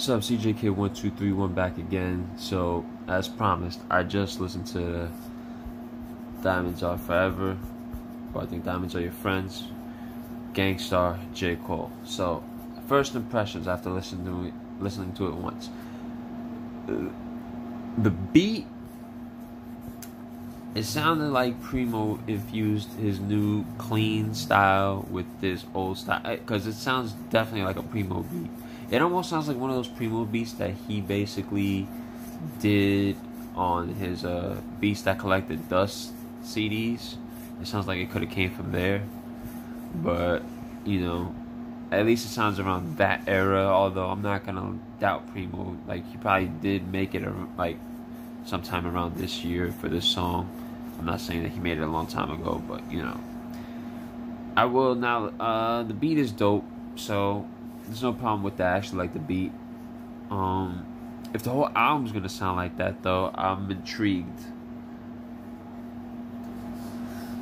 What's up, CJK1231 back again. So, as promised, I just listened to Diamonds Are Forever, or I think Diamonds Are Your Friends, Gang Starr, J. Cole. So, first impressions after listening to it, listening to it once. Uh, the beat, it sounded like Primo infused his new clean style with this old style, because it sounds definitely like a Primo beat it almost sounds like one of those Primo beats that he basically did on his uh, That Collected Dust CDs. It sounds like it could have came from there, but you know, at least it sounds around that era. Although I'm not gonna doubt Primo, like he probably did make it like sometime around this year for this song. I'm not saying that he made it a long time ago, but you know, I will now. Uh, the beat is dope, so there's no problem with that. I actually like the beat. Um, if the whole album's gonna sound like that, though, I'm intrigued.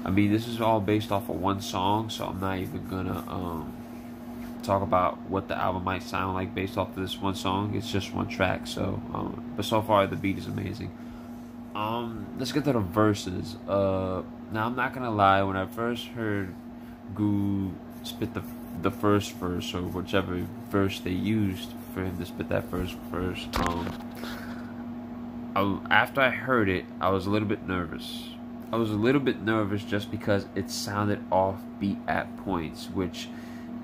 I mean, this is all based off of one song, so I'm not even gonna um, talk about what the album might sound like based off of this one song. It's just one track, so um, but so far the beat is amazing. Um, let's get to the verses. Uh, now I'm not gonna lie. When I first heard Guru spit the the first verse or whichever verse they used for him to spit that first verse. Um, I, after I heard it, I was a little bit nervous. I was a little bit nervous just because it sounded offbeat at points, which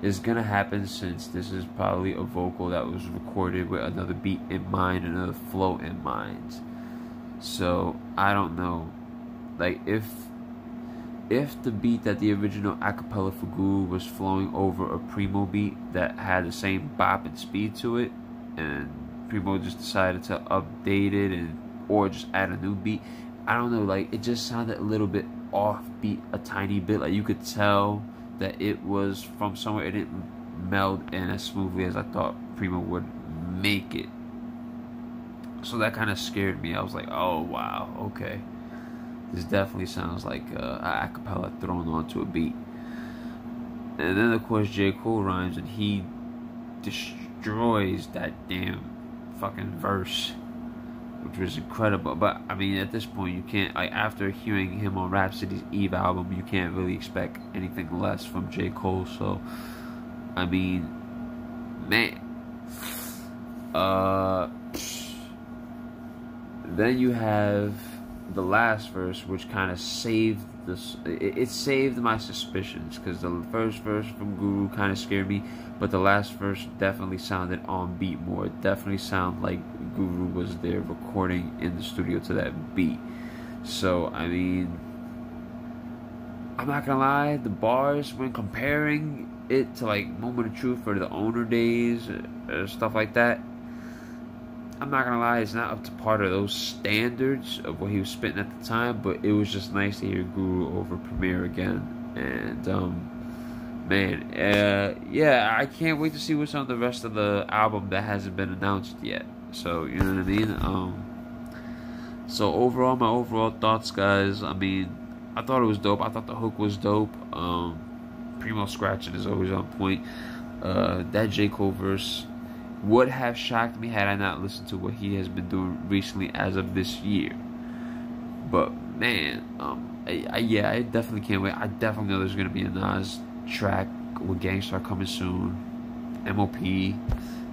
is gonna happen since this is probably a vocal that was recorded with another beat in mind, another flow in mind. So I don't know, like if if the beat that the original acapella for Guru was flowing over a Primo beat that had the same bop and speed to it, and Primo just decided to update it and or just add a new beat, I don't know, like it just sounded a little bit offbeat, a tiny bit. Like you could tell that it was from somewhere. It didn't meld in as smoothly as I thought Primo would make it. So that kind of scared me. I was like, oh wow, okay. This definitely sounds like uh, a acapella thrown onto a beat. And then, of course, J. Cole rhymes and he destroys that damn fucking verse, which was incredible. But, I mean, at this point, you can't, like, after hearing him on Rapsody's Eve album, you can't really expect anything less from J. Cole. So, I mean, man. Uh, then you have the last verse, which kind of saved this. It, it, saved my suspicions because the first verse from Guru kind of scared me, but the last verse definitely sounded on beat more. It definitely sounded like Guru was there recording in the studio to that beat. So I mean, I'm not gonna lie, the bars when comparing it to like Moment of Truth or the Ownerz days or, or stuff like that I'm not gonna lie, it's not up to part of those standards of what he was spitting at the time, but it was just nice to hear Guru over Premier again. And um, man, uh, yeah, I can't wait to see what's on the rest of the album that hasn't been announced yet. So you know what I mean. Um, so overall, my overall thoughts, guys. I mean, I thought it was dope. I thought the hook was dope. Um, Primo scratching is always on point. Uh, that J Cole verse would have shocked me had I not listened to what he has been doing recently as of this year. But man, um, I, I, yeah, I definitely can't wait. I definitely know there's gonna be a Nas track with Gang Starr coming soon. MOP,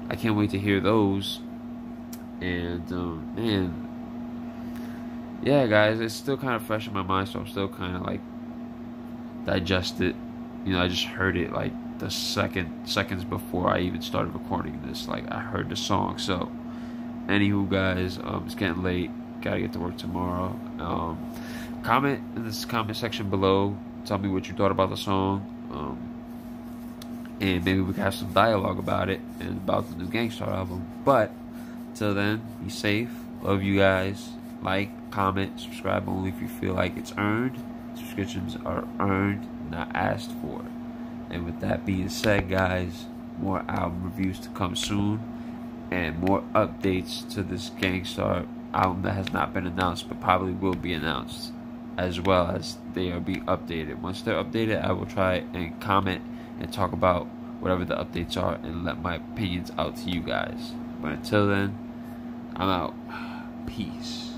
I can't wait to hear those. And um, man, yeah, guys, it's still kind of fresh in my mind, so I'm still kind of like digest it. You know, I just heard it like the second seconds before I even started recording this. Like I heard the song. So, anywho, guys, um, it's getting late. Gotta get to work tomorrow. Um, comment in this comment section below. Tell me what you thought about the song. Um, and maybe we can have some dialogue about it and about the new Gang Starr album. But till then, be safe. Love you guys. Like, comment, subscribe only if you feel like it's earned. Subscriptions are earned, not asked for. And with that being said, guys, more album reviews to come soon and more updates to this Gang Starr album that has not been announced but probably will be announced as well as they are being updated. Once they're updated, I will try and comment and talk about whatever the updates are and let my opinions out to you guys. But until then, I'm out. Peace.